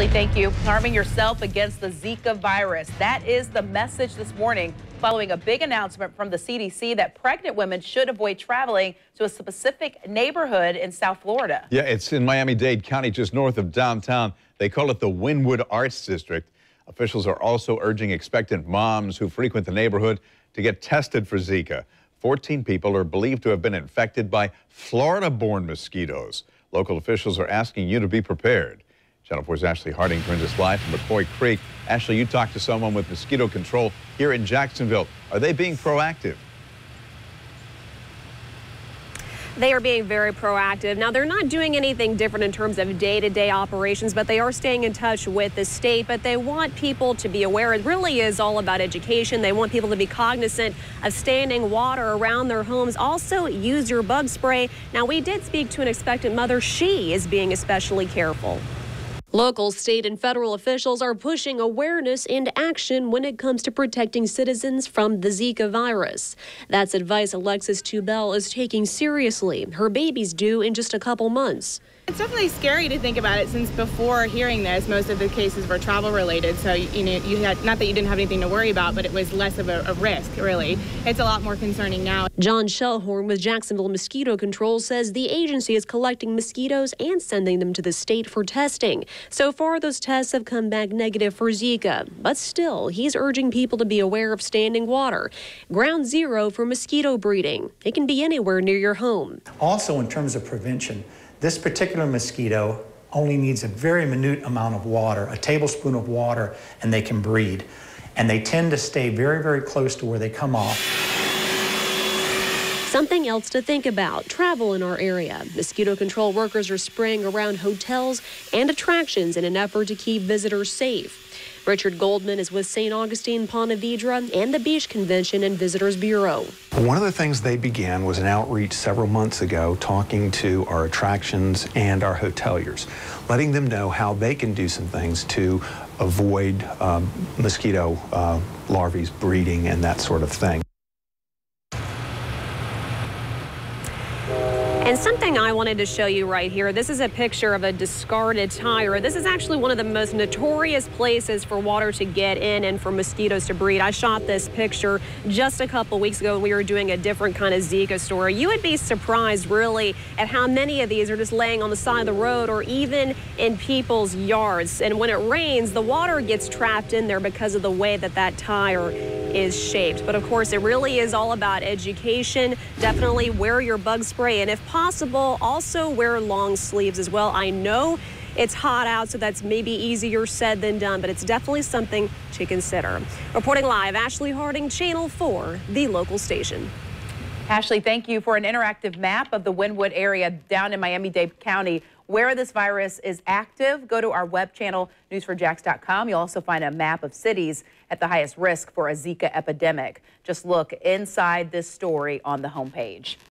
Ashley, thank you. Arming yourself against the Zika virus. That is the message this morning following a big announcement from the CDC that pregnant women should avoid traveling to a specific neighborhood in South Florida. Yeah, it's in Miami-Dade County, just north of downtown. They call it the Wynwood Arts District. Officials are also urging expectant moms who frequent the neighborhood to get tested for Zika. 14 people are believed to have been infected by Florida-born mosquitoes. Local officials are asking you to be prepared. Channel 4's Ashley Harding joins us live from McCoy Creek. Ashley, you talked to someone with mosquito control here in Jacksonville. Are they being proactive? They are being very proactive. Now, they're not doing anything different in terms of day-to-day -day operations, but they are staying in touch with the state. But they want people to be aware. It really is all about education. They want people to be cognizant of standing water around their homes. Also, use your bug spray. Now, we did speak to an expectant mother. She is being especially careful. Local, state, and federal officials are pushing awareness and action when it comes to protecting citizens from the Zika virus. That's advice Alexis Tubel is taking seriously. Her baby's due in just a couple months. It's definitely scary to think about it since before hearing this, most of the cases were travel related. So, you know, you had not that you didn't have anything to worry about, but it was less of a, a risk, really. It's a lot more concerning now. John Shellhorn with Jacksonville Mosquito Control says the agency is collecting mosquitoes and sending them to the state for testing. So far, those tests have come back negative for Zika, but still, he's urging people to be aware of standing water. Ground zero for mosquito breeding. It can be anywhere near your home. Also, in terms of prevention, this particular mosquito only needs a very minute amount of water, a tablespoon of water, and they can breed. And they tend to stay very, very close to where they come off. Something else to think about travel in our area. Mosquito control workers are spraying around hotels and attractions in an effort to keep visitors safe. Richard Goldman is with St. Augustine Ponte Vedra and the Beach Convention and Visitors Bureau. One of the things they began was an outreach several months ago talking to our attractions and our hoteliers, letting them know how they can do some things to avoid um, mosquito uh, larvae breeding and that sort of thing. And something I wanted to show you right here, this is a picture of a discarded tire. This is actually one of the most notorious places for water to get in and for mosquitoes to breed. I shot this picture just a couple weeks ago we were doing a different kind of Zika story. You would be surprised really at how many of these are just laying on the side of the road or even in people's yards. And when it rains, the water gets trapped in there because of the way that that tire is shaped. But of course, it really is all about education. Definitely wear your bug spray and if possible, also wear long sleeves as well. I know it's hot out, so that's maybe easier said than done, but it's definitely something to consider. Reporting live, Ashley Harding, Channel 4, the local station. Ashley, thank you for an interactive map of the Wynwood area down in Miami-Dade County where this virus is active. Go to our web channel, news4jax.com. You'll also find a map of cities at the highest risk for a Zika epidemic. Just look inside this story on the homepage.